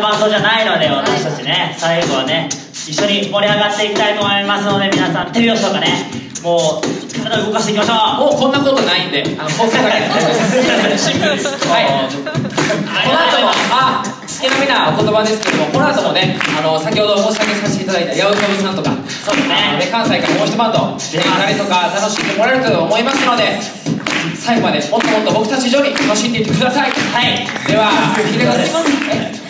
伴奏じゃないので私たちね最後はね一緒に盛り上がっていきたいと思いますので皆さん手拍子とかねもう体を動かしていきましょう。もうこんなことないんであの放送だけで大丈夫ですシンプルです。はい。この後もあ好きなみなお言葉ですけどもこの後もねあの先ほど申し上げさせていただいた八百長さんとかそうですね。あのね関西からもう一バンド来ていたりとか楽しんでもらえると思いますので最後までもっともっと僕たち以上に楽しんでいってください。はい。では聞いてください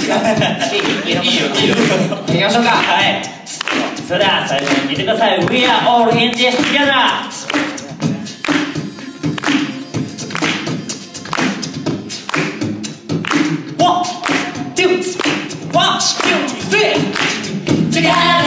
いいいいよいいよ。行きましょうかはい。それでは最後に聞いてください。We are all in this together One, two,、one, two, three, together,